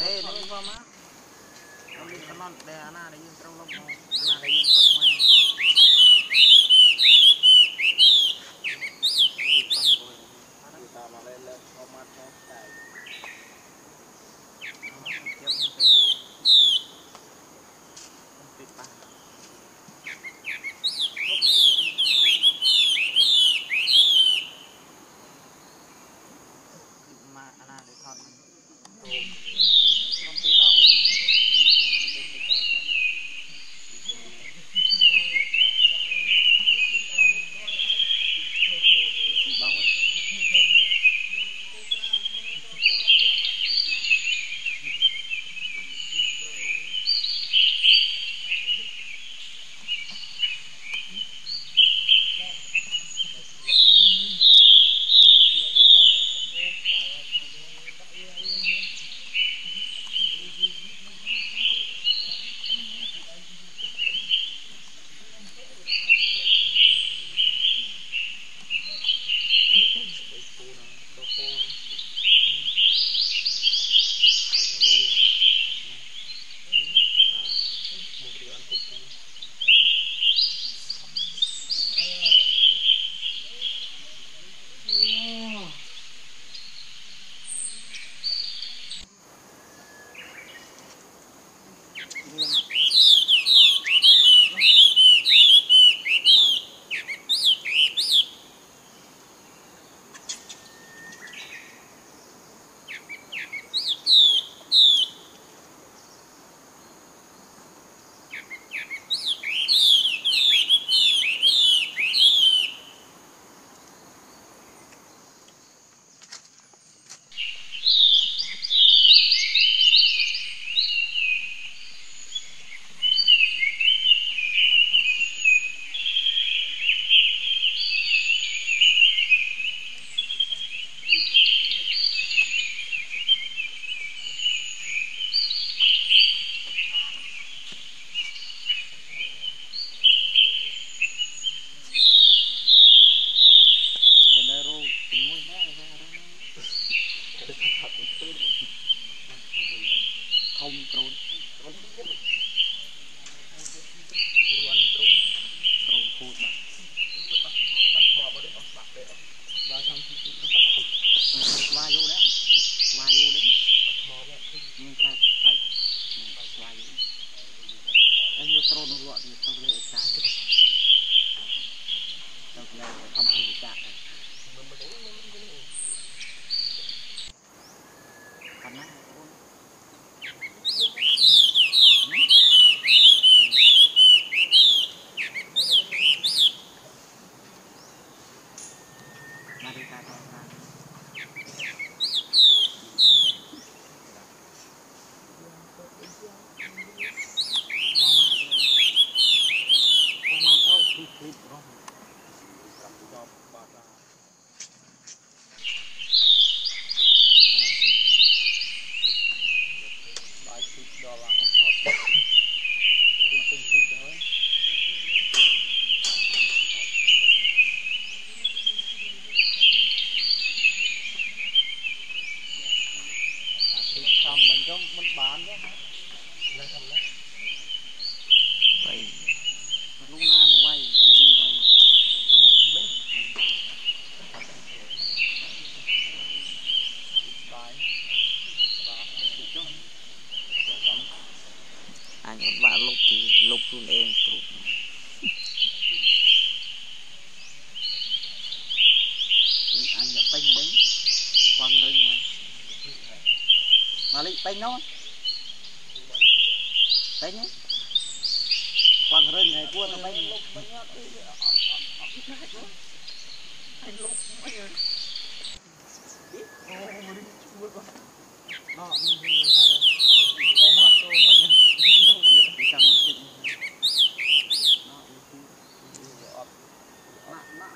É, né?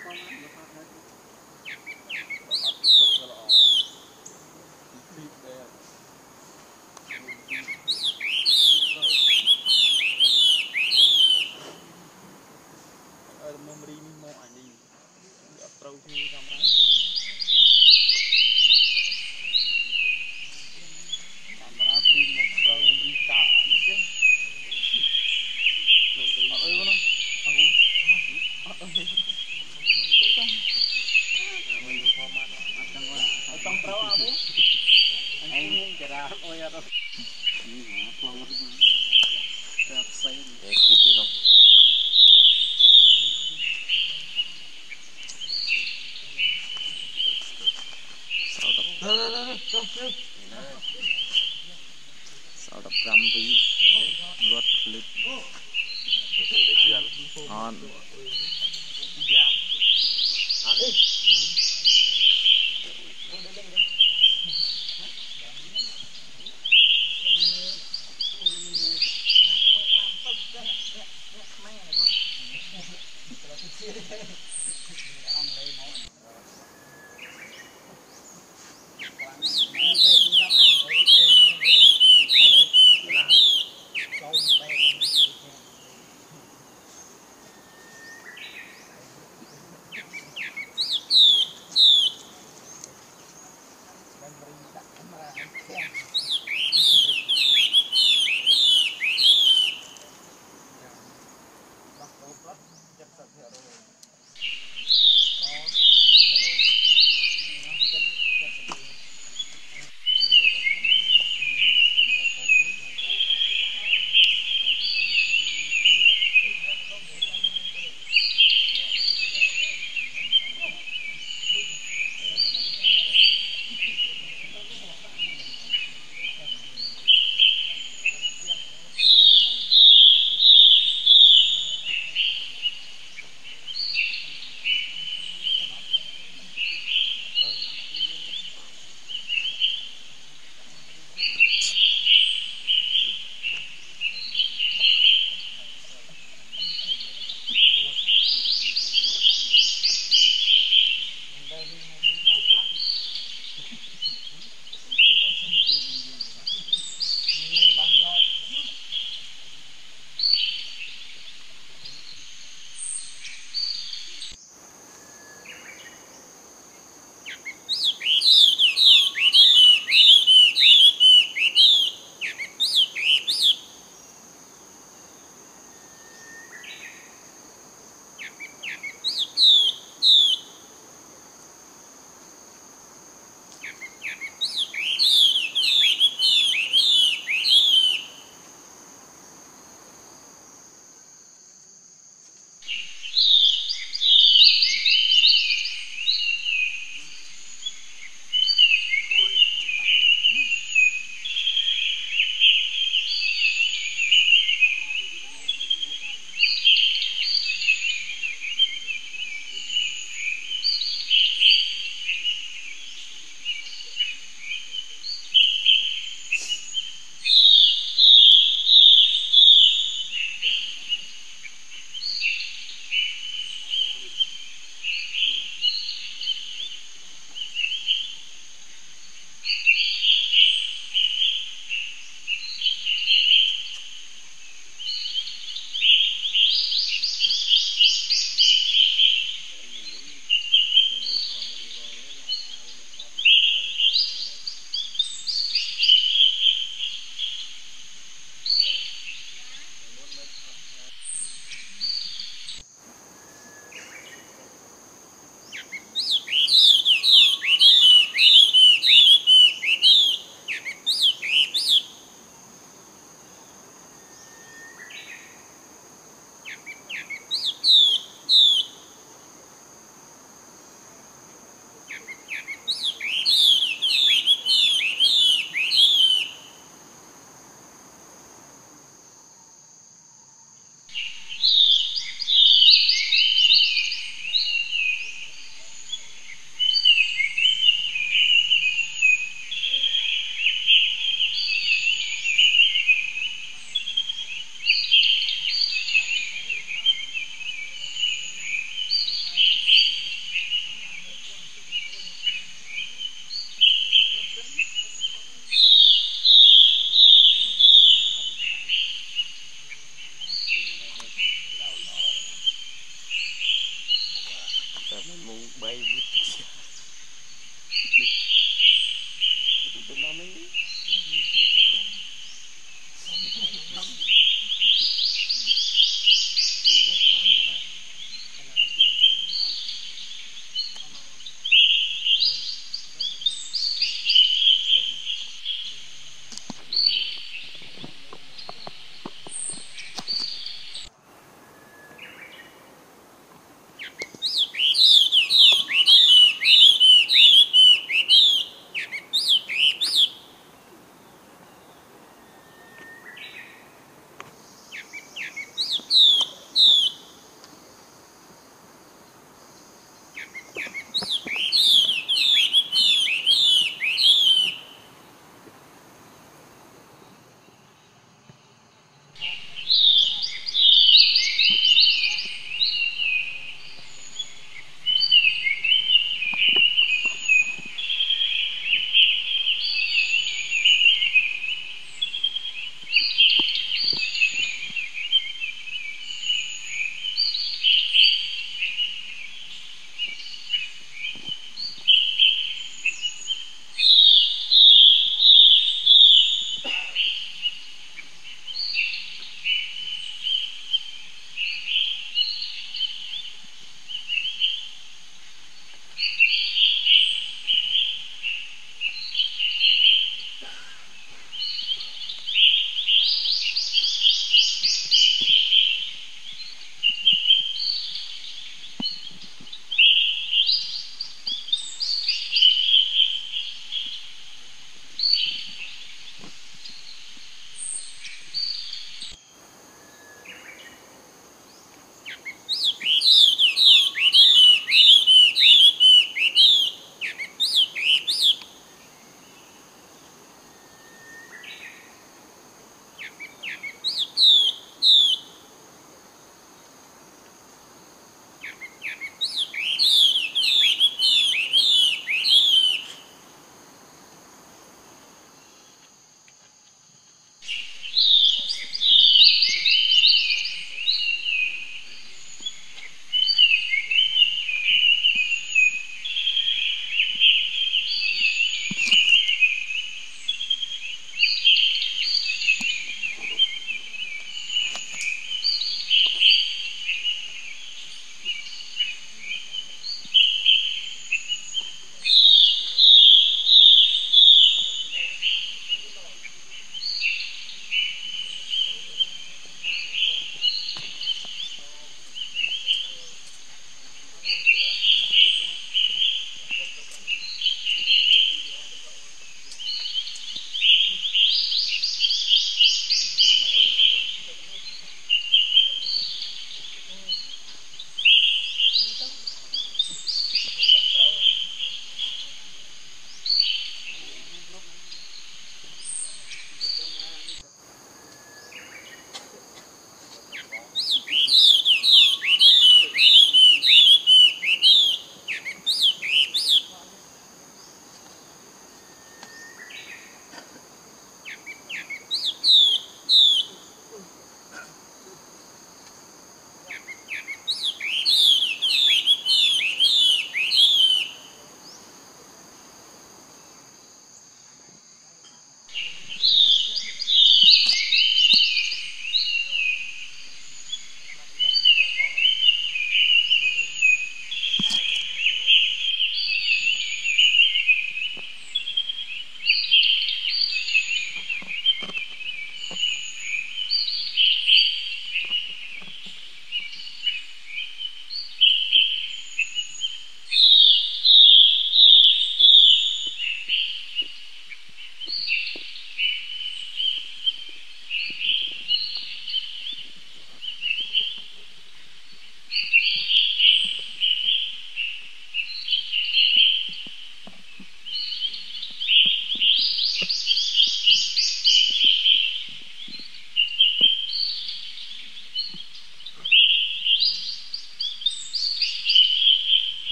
Mạ mạ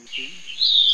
អ